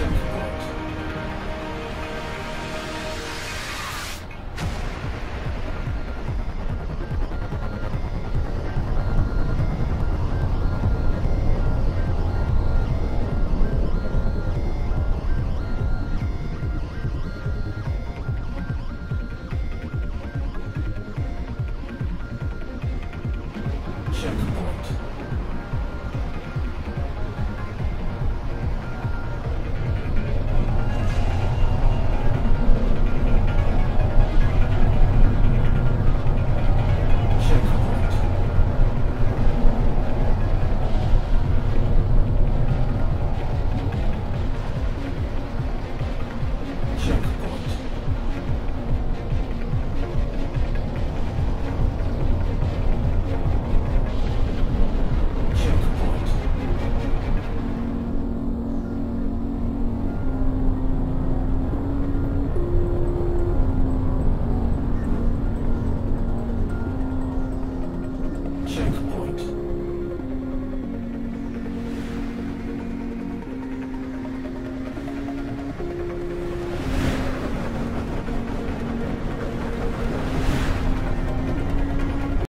question.